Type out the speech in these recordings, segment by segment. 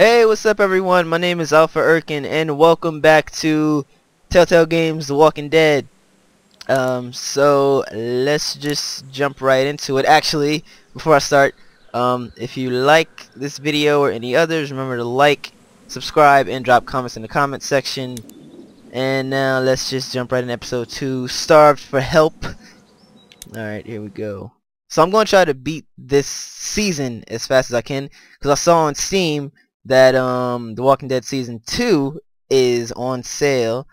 Hey, what's up everyone? My name is Alpha Irken and welcome back to Telltale Games The Walking Dead. Um, so let's just jump right into it. Actually, before I start, um, if you like this video or any others, remember to like, subscribe, and drop comments in the comment section. And now let's just jump right in episode 2, Starved for Help. Alright, here we go. So I'm going to try to beat this season as fast as I can, because I saw on Steam that um The Walking Dead Season 2 is on sale,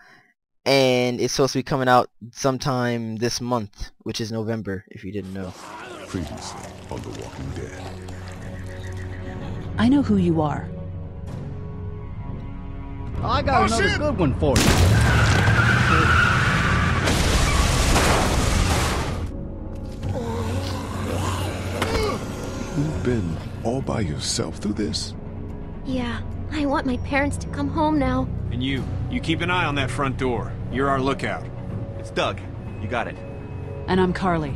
and it's supposed to be coming out sometime this month, which is November, if you didn't know. Previously on The Walking Dead. I know who you are. I got another good one for you. You've been all by yourself through this? Yeah, I want my parents to come home now. And you, you keep an eye on that front door. You're our lookout. It's Doug. You got it. And I'm Carley.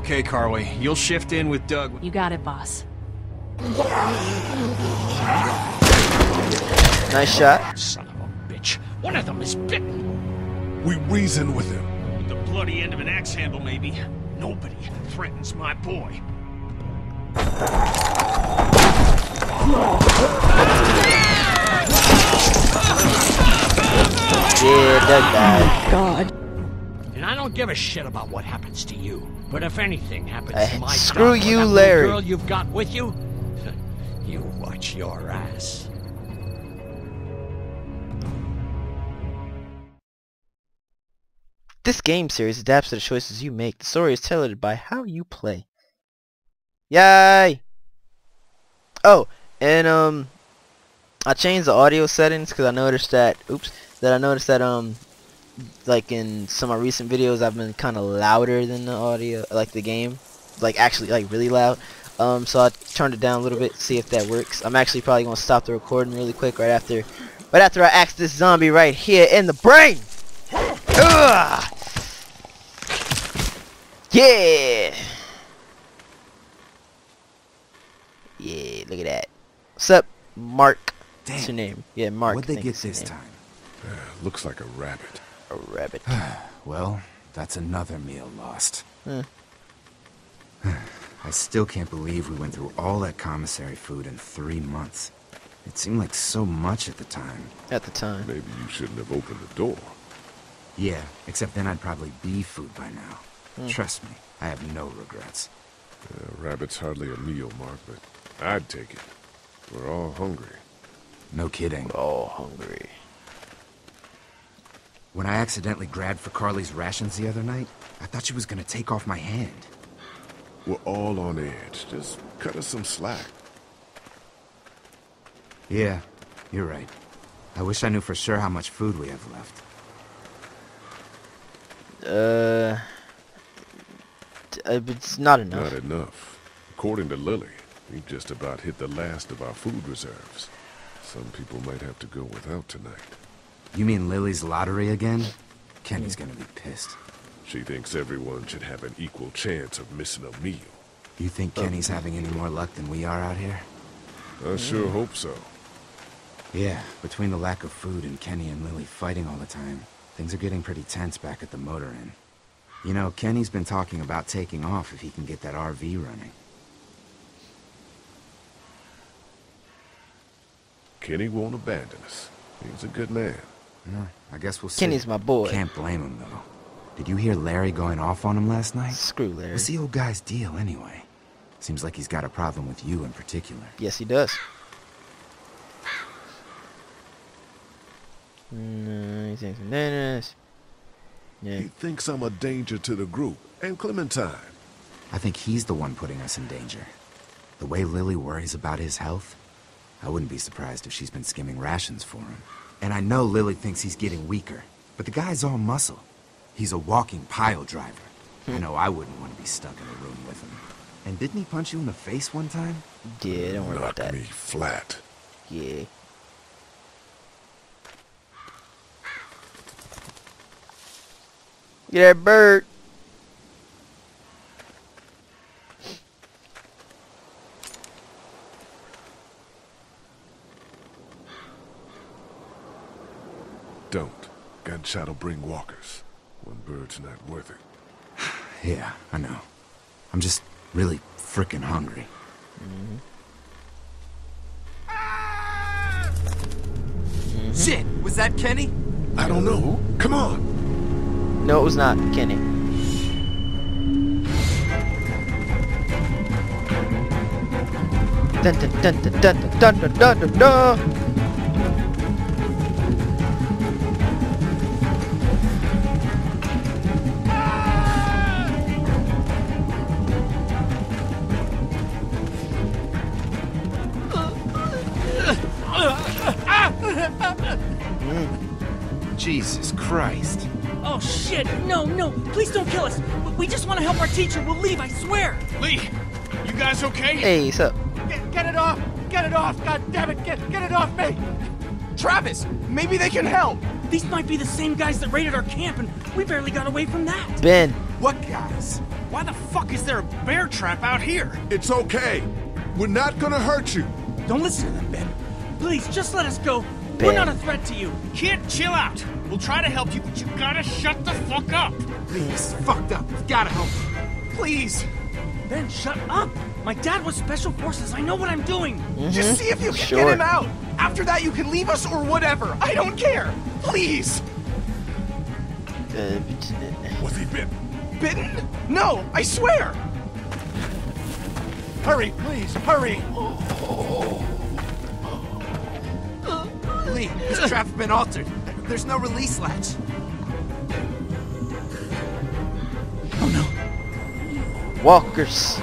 Okay, Carley, you'll shift in with Doug. You got it, boss. Nice shot. Son of a bitch. One of them is bitten. We reason with him. With the bloody end of an axe handle, maybe. Nobody threatens my boy. Yeah, Doug died. God. And I don't give a shit about what happens to you. But if anything happens Uh, to my screw you, Larry. girl you've got with you, you watch your ass. This game series adapts to the choices you make. The story is tailored by how you play. Yay! Oh, and um, I changed the audio settings because I noticed that. Oops, that I noticed that um, like in some of my recent videos, I've been kind of louder than the audio, like the game, like actually like really loud. Um, so I turned it down a little bit, see if that works. I'm actually probably gonna stop the recording really quick right after, right after I axe this zombie right here in the brain. Ugh! Yeah. Yeah, look at that. What's up, Mark? What's your name? Yeah, Mark. What'd they get this name. time? Looks like a rabbit. A rabbit. Well, that's another meal lost. I still can't believe we went through all that commissary food in three months. It seemed like so much at the time. At the time. Maybe you shouldn't have opened the door. Yeah, except then I'd probably be food by now. Hmm. Trust me, I have no regrets. Uh, rabbit's hardly a meal, Mark, but I'd take it. We're all hungry. No kidding. We're all hungry. When I accidentally grabbed for Carley's rations the other night, I thought she was gonna take off my hand. We're all on edge. Just cut us some slack. Yeah, you're right. I wish I knew for sure how much food we have left. Uh, uh, it's not enough. Not enough. According to Lily, we've just about hit the last of our food reserves. Some people might have to go without tonight. You mean Lily's lottery again? Kenny's gonna be pissed. She thinks everyone should have an equal chance of missing a meal. You think Kenny's having any more luck than we are out here? I sure hope so. Yeah, between the lack of food and Kenny and Lily fighting all the time, things are getting pretty tense back at the motor inn. You know, Kenny's been talking about taking off if he can get that RV running. Kenny won't abandon us. He's a good man. No, I guess we'll see. Kenny's my boy. Can't blame him, though. Did you hear Larry going off on him last night? Screw Larry. What's the old guy's deal, anyway? Seems like he's got a problem with you in particular. Yes, he does. No, he thinks I'm dangerous. Yeah. He thinks I'm a danger to the group and Clementine. I think he's the one putting us in danger. The way Lily worries about his health, I wouldn't be surprised if she's been skimming rations for him. And I know Lily thinks he's getting weaker, but the guy's all muscle. He's a walking pile driver. Hmm. I know I wouldn't want to be stuck in a room with him. And didn't he punch you in the face one time? Yeah, don't worry about Knock that. me flat. Yeah. Get that bird. Don't. Gunshot'll bring walkers. One bird's not worth it. Yeah, I know. I'm just really frickin' hungry. Mm-hmm. Shit, was that Kenny? I don't know. Come on. No, it was not Kenny. Dun dun dun Jesus Christ. Oh shit! No, no! Please don't kill us! We- We just want to help our teacher. We'll leave, I swear! Lee, you guys okay? Hey, what's up? Get, get it off! Get it off! God damn it! Get, get it off me! Travis, maybe they can help. These might be the same guys that raided our camp, and we barely got away from that. Ben. What guys? Why the fuck is there a bear trap out here? It's okay. We're not gonna hurt you. Don't listen to them, Ben. Please, just let us go. Ben. We're not a threat to you. Kid, chill out. We'll try to help you, but you gotta shut the fuck up. Please, is fucked up. We've gotta help. Please, Ben, shut up! My dad was special forces. I know what I'm doing. just see if you can Sure. get him out. After that, you can leave us or whatever. I don't care. Please. Uh, Was he bit? Bitten? No, I swear. Hurry, please, hurry! Lee, this trap's been altered. There's no release latch. Oh no. Walkers.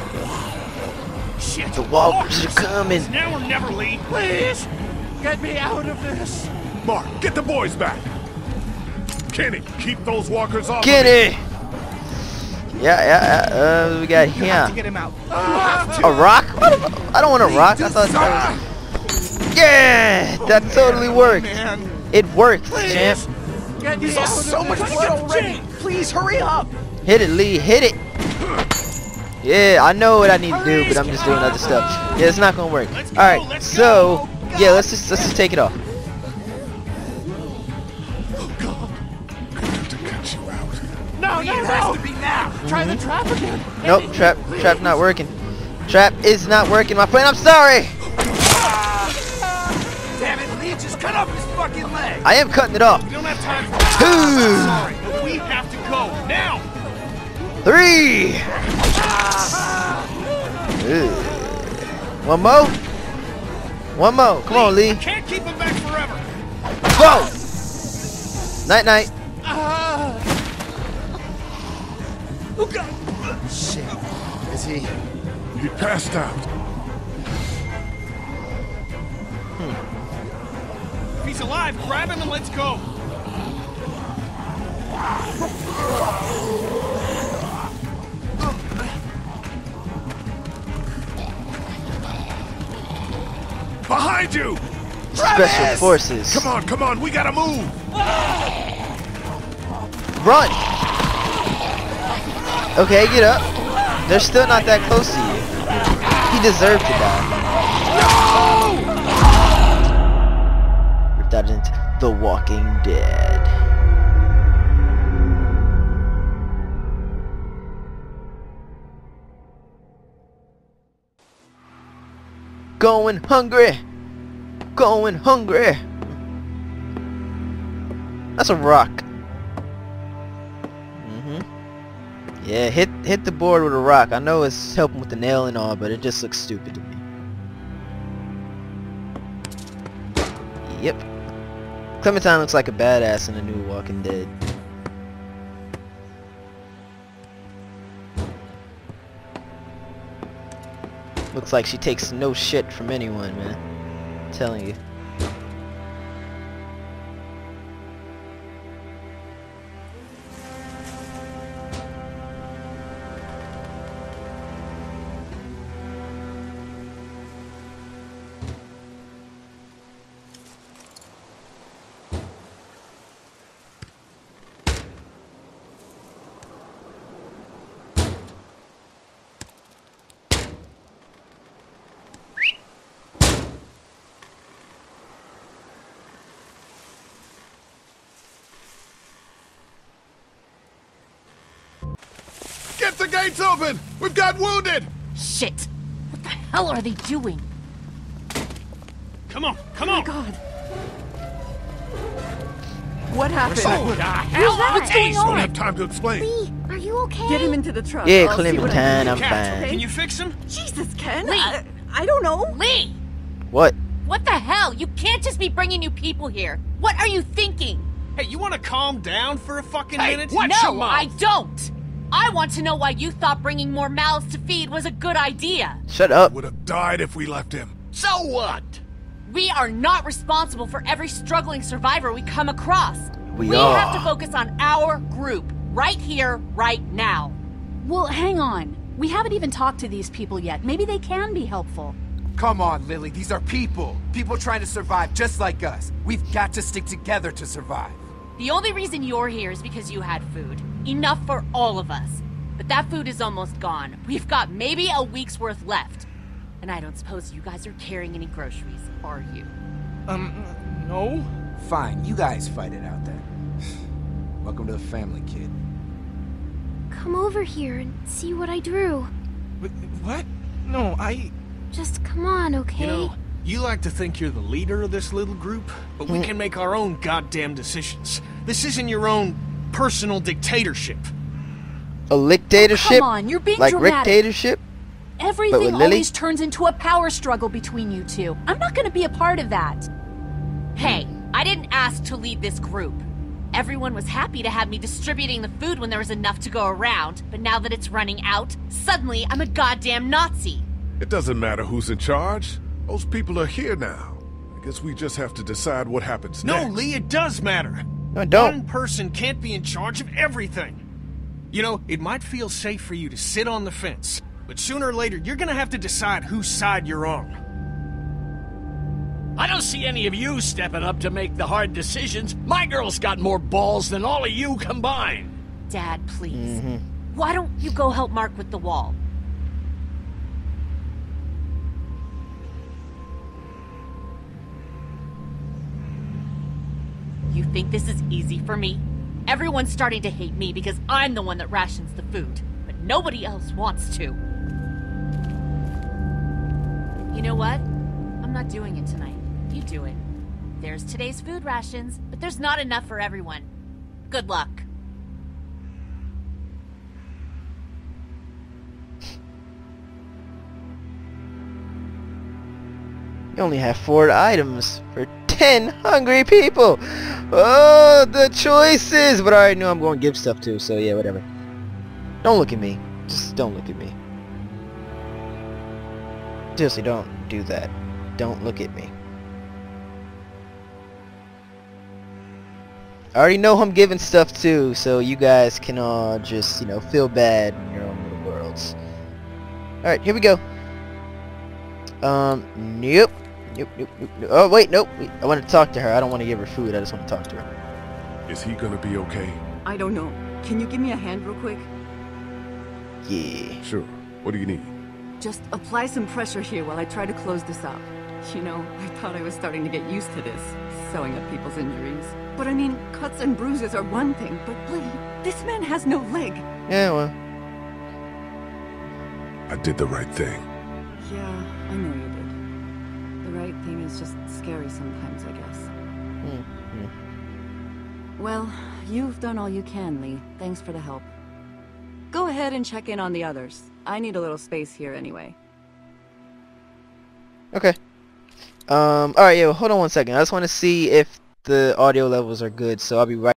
Shit. The walkers are coming. Now or never, Lee. Please! Get me out of this! Mark, get the boys back. Kenny, keep those walkers off. of me. Kenny. Yeah, yeah, yeah. Uh, we got You have to here. get him out. A rock? I don't want a rock. I thought that was. Yeah, that totally worked. Man, It worked, champ. Get me he's out lost of so much blood already. Please hurry up. Hit it, Lee. Hit it. Yeah, I know what I need to do, but I'm just doing other stuff. Yeah, it's not gonna work. All right, so go. yeah, let's just let's just take it off. Oh, I have to cut you out. No, no, no! to be now. Try the mm-hmm. trap again! Nope, trap, trap not working. Trap is not working, my friend. I'm sorry. Cut off his fucking leg. I am cutting it off. We don't have time for Two, Sorry, but we have to go now. three. Ugh. One more. One more. Come on, Lee. Can't keep him back forever. Go. Night, night. Ah. Oh God! Shit. Is he? He passed out. He's alive, grab him and let's go. Behind you! Special forces. Come on, come on, we gotta move! Run! Okay, get up. They're still not that close to you. He deserved to die. Out into The Walking Dead. Going hungry. Going hungry. That's a rock. hmm Yeah, hit hit the board with a rock. I know it's helping with the nail and all, but it just looks stupid to me. Clementine looks like a badass in the new Walking Dead. Looks like she takes no shit from anyone, man. I'm telling you. Gate's open! We've got wounded! Shit! What the hell are they doing? Come on, come on! Oh my God. What happened? Oh, the hell? What's going Don't on? have time to explain. Lee, are you okay? Get him into the truck. Yeah, I'll see what I can Clementine. I'm Cat, fine. Can you fix him? Jesus, Ken. Lee. I, I don't know. Lee! What? What the hell? You can't just be bringing new people here. What are you thinking? Hey, you want to calm down for a fucking Hey, minute? what? Watch your no, mouth. I don't. I want to know why you thought bringing more mouths to feed was a good idea. Shut up. Would have died if we left him. So what? We are not responsible for every struggling survivor we come across. We we are. have to focus on our group, right here, right now. Well, hang on. We haven't even talked to these people yet. Maybe they can be helpful. Come on, Lily. These are people. People trying to survive just like us. We've got to stick together to survive. The only reason you're here is because you had food. Enough for all of us. But that food is almost gone. We've got maybe a week's worth left. And I don't suppose you guys are carrying any groceries, are you? Um, no. Fine, you guys fight it out then. Welcome to the family, kid. Come over here and see what I drew. What? No, I. Just come on, okay? You know, you like to think you're the leader of this little group, but we can make our own goddamn decisions. This isn't your own personal dictatorship. A dictatorship? Come on, you're being like dramatic. dictatorship? Everything with Lily? always turns into a power struggle between you two. I'm not going to be a part of that. Hey, I didn't ask to lead this group. Everyone was happy to have me distributing the food when there was enough to go around, but now that it's running out, suddenly I'm a goddamn Nazi. It doesn't matter who's in charge. Those people are here now. I guess we just have to decide what happens No, next. Lee, it does matter. No, don't. One person can't be in charge of everything. You know, it might feel safe for you to sit on the fence, but sooner or later, you're gonna have to decide whose side you're on. I don't see any of you stepping up to make the hard decisions. My girl's got more balls than all of you combined. Dad, please. Mm-hmm. Why don't you go help Mark with the wall? You think this is easy for me? Everyone's starting to hate me because I'm the one that rations the food, but nobody else wants to. You know what? I'm not doing it tonight. You do it. There's today's food rations, but there's not enough for everyone. Good luck. You only have four items for ten hungry people. Oh, the choices! But I already knew I'm going to give stuff to, so yeah, whatever. Don't look at me. Just don't look at me. Seriously, don't do that. Don't look at me. I already know I'm giving stuff to, so you guys can all just, you know, feel bad in your own little worlds. Alright, here we go. Um, nope. Nope, nope, nope, nope. Oh, wait, nope. Wait, I want to talk to her. I don't want to give her food. I just want to talk to her. Is he gonna be okay? I don't know. Can you give me a hand real quick? Yeah. Sure. What do you need? Just apply some pressure here while I try to close this up. You know, I thought I was starting to get used to this, sewing up people's injuries. But I mean, cuts and bruises are one thing, but Lee, this man has no leg. Yeah, well. I did the right thing. Yeah, I know you did. The right thing is just scary sometimes, I guess. Hmm. Well, you've done all you can, Lee. Thanks for the help. Go ahead and check in on the others. I need a little space here anyway. Okay. Um, alright, yeah, well, hold on one second. I just want to see if the audio levels are good, so I'll be right